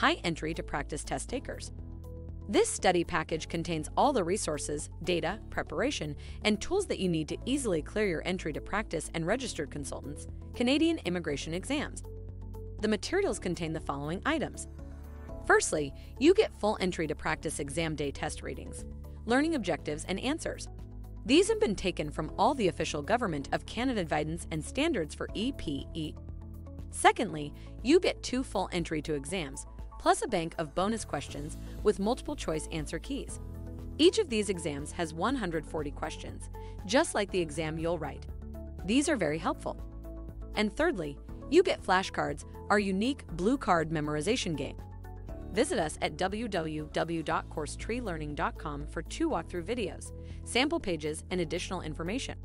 high entry to practice test takers. This study package contains all the resources, data, preparation, and tools that you need to easily clear your entry to practice and registered consultants, Canadian immigration exams. The materials contain the following items. Firstly, you get full entry to practice exam day test readings, learning objectives, and answers. These have been taken from all the official Government of Canada guidance and standards for EPE. Secondly, you get two full entry to exams, plus a bank of bonus questions with multiple choice answer keys. Each of these exams has 140 questions, just like the exam you'll write. These are very helpful. And thirdly, you get flashcards, our unique blue card memorization game. Visit us at www.coursetreelearning.com for two walkthrough videos, sample pages, and additional information.